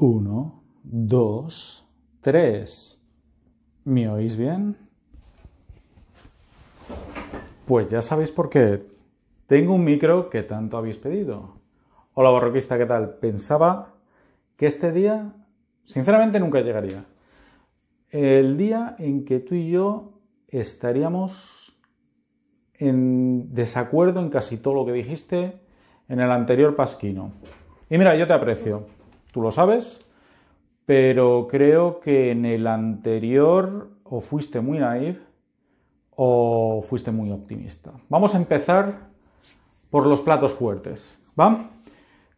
Uno, dos, tres. ¿Me oís bien? Pues ya sabéis por qué. Tengo un micro que tanto habéis pedido. Hola barroquista, ¿qué tal? Pensaba que este día, sinceramente, nunca llegaría. El día en que tú y yo estaríamos en desacuerdo en casi todo lo que dijiste en el anterior pasquino. Y mira, yo te aprecio lo sabes, pero creo que en el anterior o fuiste muy naive o fuiste muy optimista. Vamos a empezar por los platos fuertes. ¿Va?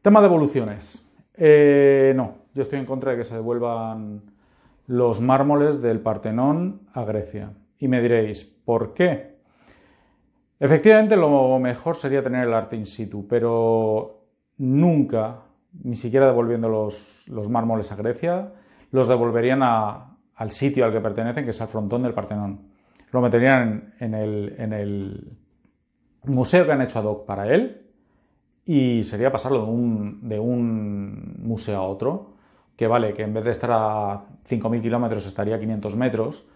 Tema de evoluciones. Eh, no, yo estoy en contra de que se devuelvan los mármoles del Partenón a Grecia. Y me diréis, ¿por qué? Efectivamente, lo mejor sería tener el arte in situ, pero nunca ni siquiera devolviendo los, mármoles a Grecia, los devolverían al sitio al que pertenecen, que es el frontón del Partenón. Lo meterían en, el, museo que han hecho ad hoc para él y sería pasarlo de un, de un museo a otro, que vale, que en vez de estar a 5.000 kilómetros estaría a 500 metros,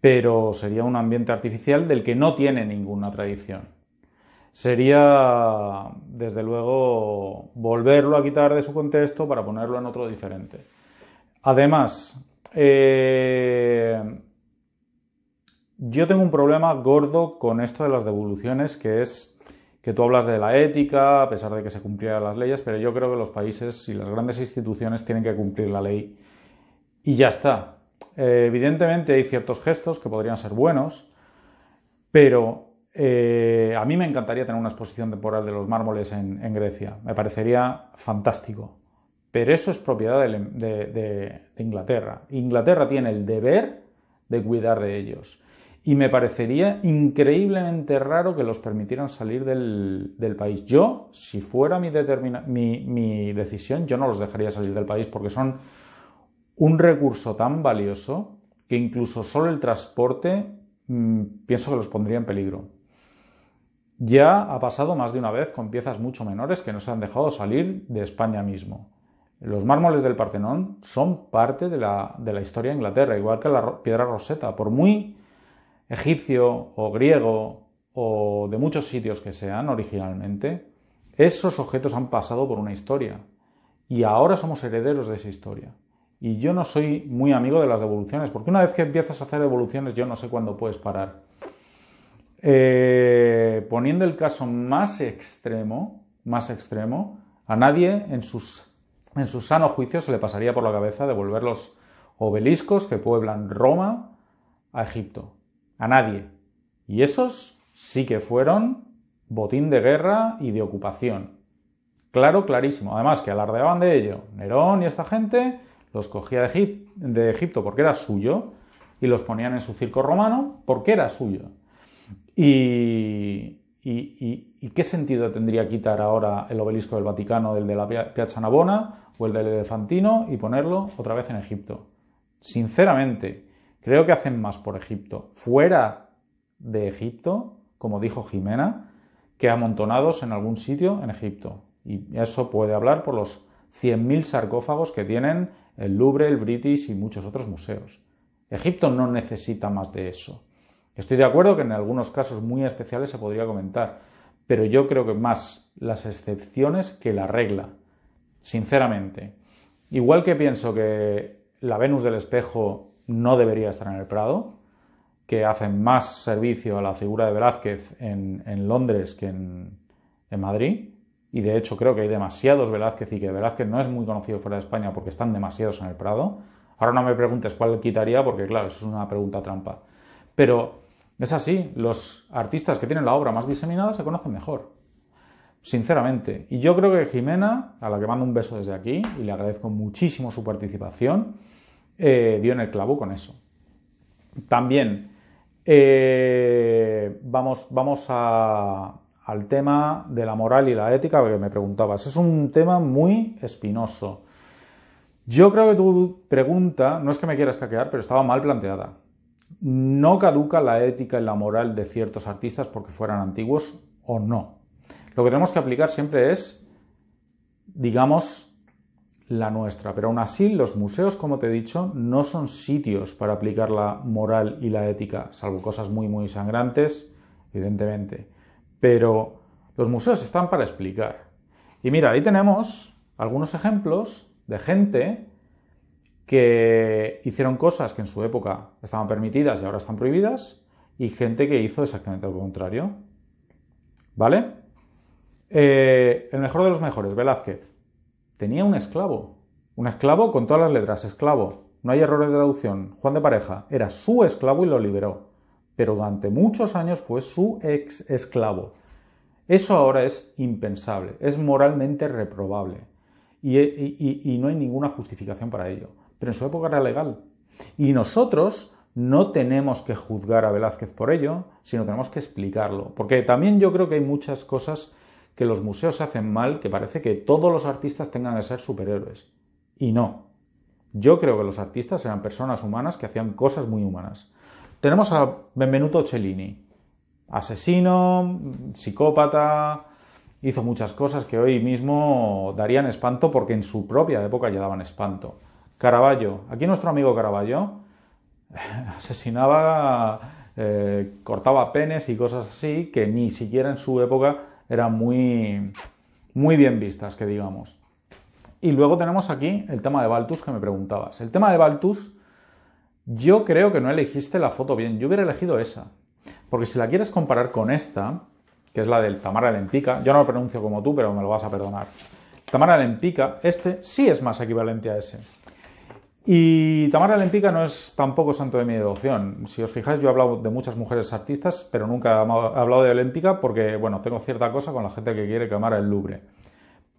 pero sería un ambiente artificial del que no tiene ninguna tradición sería, desde luego, volverlo a quitar de su contexto para ponerlo en otro diferente. Además, eh, yo tengo un problema gordo con esto de las devoluciones, que es que tú hablas de la ética, a pesar de que se cumplieran las leyes, pero yo creo que los países y las grandes instituciones tienen que cumplir la ley y ya está. Eh, evidentemente hay ciertos gestos que podrían ser buenos, pero eh, a mí me encantaría tener una exposición temporal de los mármoles en, Grecia. Me parecería fantástico. Pero eso es propiedad de, Inglaterra. Inglaterra tiene el deber de cuidar de ellos. Y me parecería increíblemente raro que los permitieran salir del, país. Yo, si fuera mi, mi decisión, yo no los dejaría salir del país porque son un recurso tan valioso que incluso solo el transporte mm, pienso que los pondría en peligro. Ya ha pasado más de una vez con piezas mucho menores que no se han dejado salir de España mismo. Los mármoles del Partenón son parte de la, historia de Inglaterra, igual que la piedra roseta. Por muy egipcio o griego o de muchos sitios que sean originalmente, esos objetos han pasado por una historia y ahora somos herederos de esa historia. Y yo no soy muy amigo de las devoluciones, porque una vez que empiezas a hacer devoluciones yo no sé cuándo puedes parar. Eh, poniendo el caso más extremo, más extremo, a nadie en, sus, en su sano juicio se le pasaría por la cabeza devolver los obeliscos que pueblan Roma a Egipto. A nadie. Y esos sí que fueron botín de guerra y de ocupación. Claro, clarísimo. Además que alardeaban de ello. Nerón y esta gente los cogía de, de Egipto porque era suyo y los ponían en su circo romano porque era suyo. Y, qué sentido tendría quitar ahora el obelisco del Vaticano del de la Piazza Navona o el del Elefantino y ponerlo otra vez en Egipto? Sinceramente, creo que hacen más por Egipto fuera de Egipto, como dijo Jimena, que amontonados en algún sitio en Egipto. Y eso puede hablar por los 100.000 sarcófagos que tienen el Louvre, el British y muchos otros museos. Egipto no necesita más de eso. Estoy de acuerdo que en algunos casos muy especiales se podría comentar, pero yo creo que más las excepciones que la regla, sinceramente. Igual que pienso que la Venus del espejo no debería estar en el Prado, que hacen más servicio a la figura de Velázquez en, Londres que en, en Madrid, y de hecho creo que hay demasiados Velázquez y que Velázquez no es muy conocido fuera de España porque están demasiados en el Prado. Ahora no me preguntes cuál quitaría porque claro, eso es una pregunta trampa. Pero es así, los artistas que tienen la obra más diseminada se conocen mejor. Sinceramente. Y yo creo que Jimena, a la que mando un beso desde aquí y le agradezco muchísimo su participación, eh, dio en el clavo con eso. También eh, vamos, vamos al tema de la moral y la ética que me preguntabas. Es un tema muy espinoso. Yo creo que tu pregunta, no es que me quieras caquear, pero estaba mal planteada. No caduca la ética y la moral de ciertos artistas porque fueran antiguos o no. Lo que tenemos que aplicar siempre es, digamos, la nuestra, pero aún así los museos, como te he dicho, no son sitios para aplicar la moral y la ética, salvo cosas muy, muy sangrantes, evidentemente. Pero los museos están para explicar. Y mira, ahí tenemos algunos ejemplos de gente que hicieron cosas que en su época estaban permitidas y ahora están prohibidas, y gente que hizo exactamente lo contrario. ¿Vale? Eh, el mejor de los mejores, Velázquez tenía un esclavo. Un esclavo con todas las letras, esclavo. No hay errores de traducción. Juan de Pareja era su esclavo y lo liberó. Pero durante muchos años fue su ex esclavo. Eso ahora es impensable, es moralmente reprobable. Y, no hay ninguna justificación para ello. Pero en su época era legal. Y nosotros no tenemos que juzgar a Velázquez por ello, sino tenemos que explicarlo. Porque también yo creo que hay muchas cosas que los museos hacen mal, que parece que todos los artistas tengan que ser superhéroes. Y no. Yo creo que los artistas eran personas humanas que hacían cosas muy humanas. Tenemos a Benvenuto Cellini, asesino, psicópata, hizo muchas cosas que hoy mismo darían espanto porque en su propia época ya daban espanto. Caravaggio, aquí nuestro amigo Caravaggio asesinaba, eh, cortaba penes y cosas así que ni siquiera en su época eran muy, muy bien vistas, que digamos. Y luego tenemos aquí el tema de Baltus que me preguntabas. El tema de Baltus, yo creo que no elegiste la foto bien. Yo hubiera elegido esa. Porque si la quieres comparar con esta, que es la del Tamara Lempica, yo no lo pronuncio como tú, pero me lo vas a perdonar. Tamara Lempica, este sí es más equivalente a ese. Y Tamara Lempica no es tampoco santo de mi devoción. Si os fijáis, yo he hablado de muchas mujeres artistas, pero nunca he hablado de Olímpica porque, bueno, tengo cierta cosa con la gente que quiere quemar el Louvre.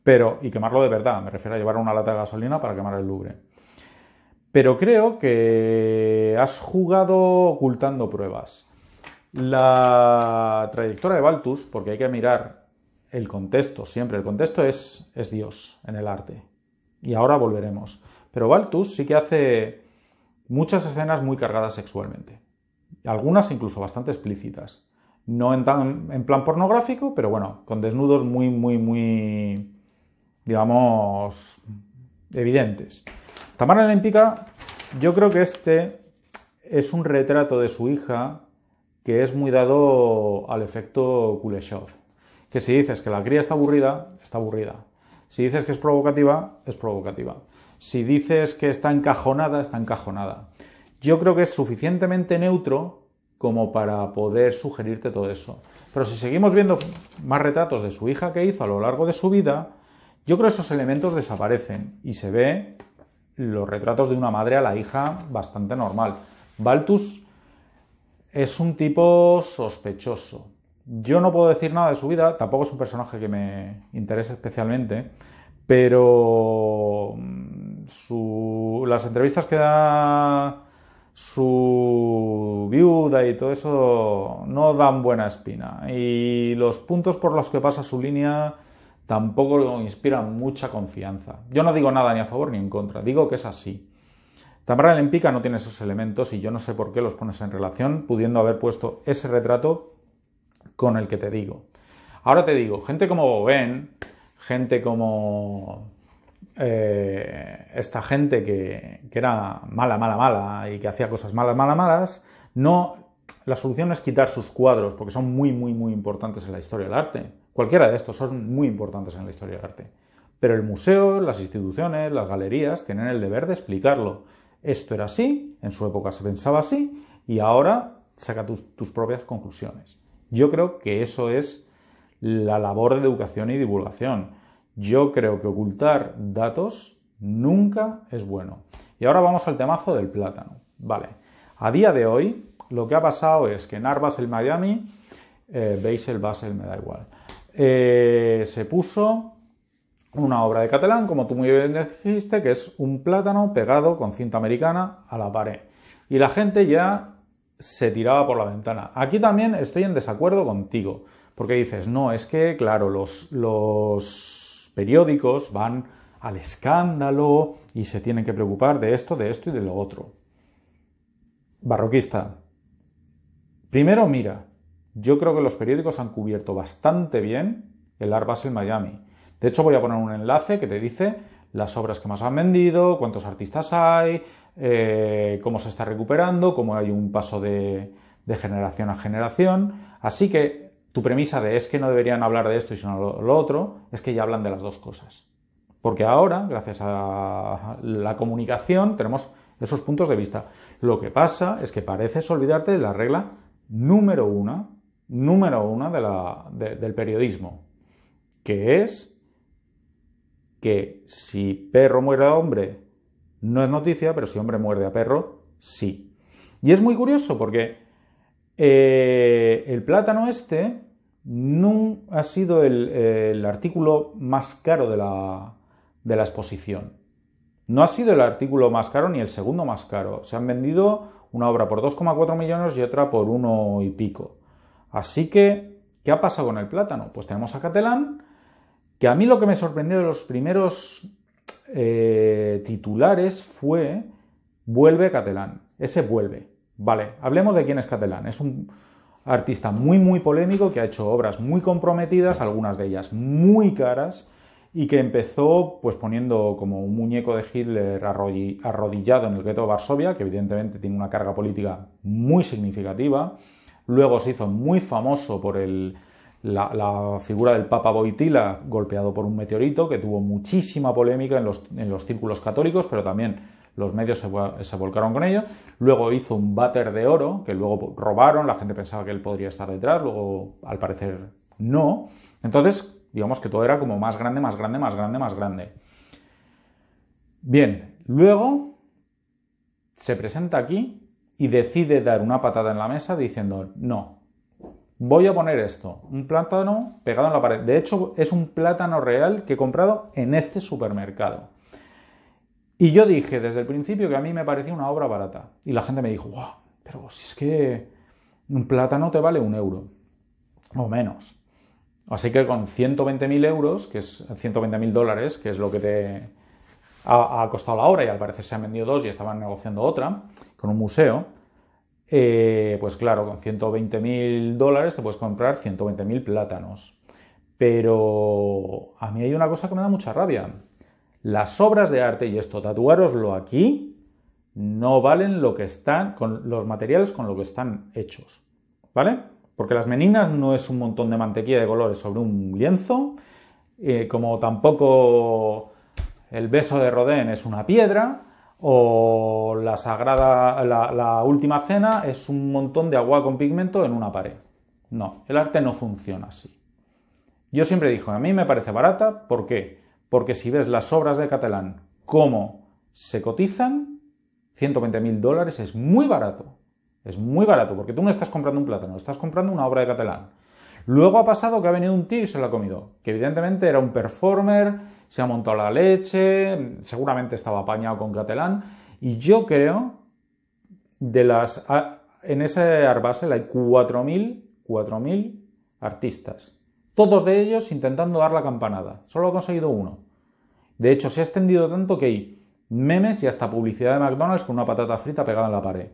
Pero, y quemarlo de verdad, me refiero a llevar una lata de gasolina para quemar el Louvre. Pero creo que has jugado ocultando pruebas. La trayectoria de Baltus, porque hay que mirar el contexto siempre, el contexto es Dios en el arte. Y ahora volveremos. Pero Baltus sí que hace muchas escenas muy cargadas sexualmente. Algunas incluso bastante explícitas. No en, en plan pornográfico, pero bueno, con desnudos muy, muy, muy, digamos, evidentes. Tamara Olímpica, yo creo que este es un retrato de su hija que es muy dado al efecto Kuleshov. Que si dices que la cría está aburrida, está aburrida. Si dices que es provocativa, es provocativa. Si dices que está encajonada, está encajonada. Yo creo que es suficientemente neutro como para poder sugerirte todo eso. Pero si seguimos viendo más retratos de su hija que hizo a lo largo de su vida, yo creo que esos elementos desaparecen y se ve los retratos de una madre a la hija bastante normal. Baltus es un tipo sospechoso. Yo no puedo decir nada de su vida, tampoco es un personaje que me interese especialmente, pero las entrevistas que da su viuda y todo eso no dan buena espina. Y los puntos por los que pasa su línea tampoco inspiran mucha confianza. Yo no digo nada ni a favor ni en contra, digo que es así. Tamara Lempica no tiene esos elementos y yo no sé por qué los pones en relación, pudiendo haber puesto ese retrato con el que te digo. Ahora te digo, gente como Boven, gente como eh, esta gente que, era mala, mala, mala y que hacía cosas malas, malas, malas, no, la solución es quitar sus cuadros porque son muy, muy, muy importantes en la historia del arte. Cualquiera de estos son muy importantes en la historia del arte. Pero el museo, las instituciones, las galerías tienen el deber de explicarlo. Esto era así, en su época se pensaba así y ahora saca tus, tus propias conclusiones. Yo creo que eso es la labor de educación y divulgación yo creo que ocultar datos nunca es bueno. Y ahora vamos al temazo del plátano. Vale. A día de hoy, lo que ha pasado es que en el Miami, eh, Basel Basel me da igual, eh, se puso una obra de Catalán, como tú muy bien dijiste, que es un plátano pegado con cinta americana a la pared. Y la gente ya se tiraba por la ventana. Aquí también estoy en desacuerdo contigo, porque dices, no, es que, claro, los, los periódicos van al escándalo y se tienen que preocupar de esto, de esto y de lo otro. Barroquista. Primero, mira, yo creo que los periódicos han cubierto bastante bien el Art Basel Miami. De hecho, voy a poner un enlace que te dice las obras que más han vendido, cuántos artistas hay, eh, cómo se está recuperando, cómo hay un paso de, generación a generación. Así que tu premisa de es que no deberían hablar de esto y sino lo, lo otro, es que ya hablan de las dos cosas. Porque ahora, gracias a la comunicación, tenemos esos puntos de vista. Lo que pasa es que pareces olvidarte de la regla número una, número una del periodismo, que es que si perro muere a hombre no es noticia, pero si hombre muerde a perro, sí. Y es muy curioso porque eh, el plátano este no ha sido el, artículo más caro de la, exposición. No ha sido el artículo más caro ni el segundo más caro. Se han vendido una obra por 2,4 millones y otra por uno y pico. Así que, ¿qué ha pasado con el plátano? Pues tenemos a Catalán, que a mí lo que me sorprendió de los primeros eh, titulares fue Vuelve Catalán. Ese vuelve. Vale, hablemos de quién es Catalán. Es un artista muy, muy polémico que ha hecho obras muy comprometidas, algunas de ellas muy caras, y que empezó pues poniendo como un muñeco de Hitler arrodillado en el gueto de Varsovia, que evidentemente tiene una carga política muy significativa. Luego se hizo muy famoso por la, figura del Papa Boitila golpeado por un meteorito, que tuvo muchísima polémica en los, círculos católicos, pero también los medios se, volcaron con ello. Luego hizo un váter de oro, que luego robaron, la gente pensaba que él podría estar detrás, luego al parecer no. Entonces, Digamos que todo era como más grande, más grande, más grande, más grande. Bien, luego se presenta aquí y decide dar una patada en la mesa diciendo, no, voy a poner esto, un plátano pegado en la pared. De hecho, es un plátano real que he comprado en este supermercado. Y yo dije desde el principio que a mí me parecía una obra barata. Y la gente me dijo, wow, pero si es que un plátano te vale un euro o menos. Así que con 120.000 euros, que es 120.000 dólares, que es lo que te ha, costado la obra, y al parecer se han vendido dos y estaban negociando otra, con un museo, eh, pues claro, con 120.000 dólares te puedes comprar 120.000 plátanos. Pero a mí hay una cosa que me da mucha rabia. Las obras de arte, y esto, tatuároslo aquí, no valen lo que están, con los materiales con lo que están hechos. ¿Vale? Porque las meninas no es un montón de mantequilla de colores sobre un lienzo, eh, como tampoco el beso de Rodin es una piedra, o la sagrada, la, última cena es un montón de agua con pigmento en una pared. No, el arte no funciona así. Yo siempre digo, a mí me parece barata, ¿por qué? Porque si ves las obras de Catalán, cómo se cotizan, 120.000 dólares es muy barato. Es muy barato, porque tú no estás comprando un plátano, estás comprando una obra de catalán. Luego ha pasado que ha venido un tío y se lo ha comido, que evidentemente era un performer, se ha montado la leche, seguramente estaba apañado con catalán, y yo creo, de las... En ese Arbasel hay 4.000, 4.000 artistas, todos de ellos intentando dar la campanada, solo ha conseguido uno. De hecho, se ha extendido tanto que hay memes y hasta publicidad de McDonald's con una patata frita pegada en la pared.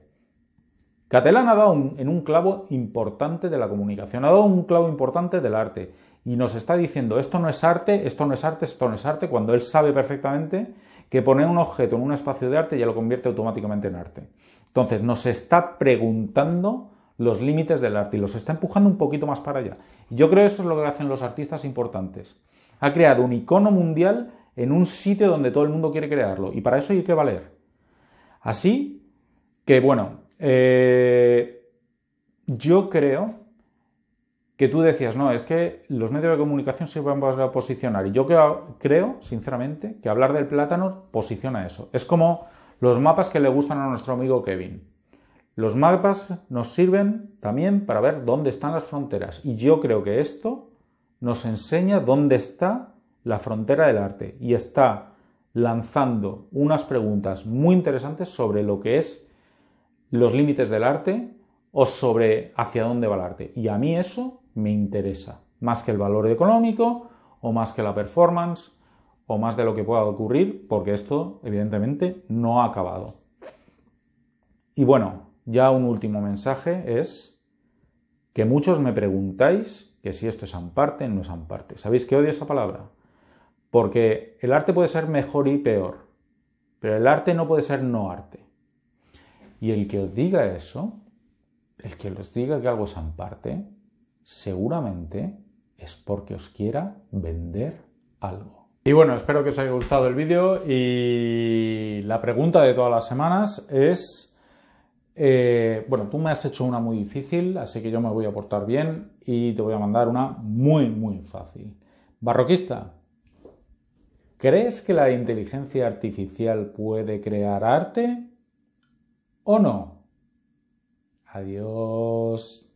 Catalán ha dado en un clavo importante de la comunicación, ha dado un clavo importante del arte y nos está diciendo esto no es arte, esto no es arte, esto no es arte, cuando él sabe perfectamente que poner un objeto en un espacio de arte ya lo convierte automáticamente en arte. Entonces nos está preguntando los límites del arte y los está empujando un poquito más para allá. Yo creo que eso es lo que hacen los artistas importantes. Ha creado un icono mundial en un sitio donde todo el mundo quiere crearlo y para eso hay que valer. Así que bueno, eh, yo creo que tú decías, no, es que los medios de comunicación se van a posicionar. Y yo creo, sinceramente, que hablar del plátano posiciona eso. Es como los mapas que le gustan a nuestro amigo Kevin. Los mapas nos sirven también para ver dónde están las fronteras. Y yo creo que esto nos enseña dónde está la frontera del arte. Y está lanzando unas preguntas muy interesantes sobre lo que es los límites del arte o sobre hacia dónde va el arte. Y a mí eso me interesa, más que el valor económico o más que la performance o más de lo que pueda ocurrir, porque esto evidentemente no ha acabado. Y bueno, ya un último mensaje es que muchos me preguntáis que si esto es amparte, no es amparte. ¿Sabéis que odio esa palabra? Porque el arte puede ser mejor y peor, pero el arte no puede ser no arte. Y el que os diga eso, el que os diga que algo es parte, seguramente es porque os quiera vender algo. Y bueno, espero que os haya gustado el vídeo y la pregunta de todas las semanas es, eh, bueno, tú me has hecho una muy difícil, así que yo me voy a portar bien y te voy a mandar una muy, muy fácil. Barroquista, ¿crees que la inteligencia artificial puede crear arte o no? Adiós.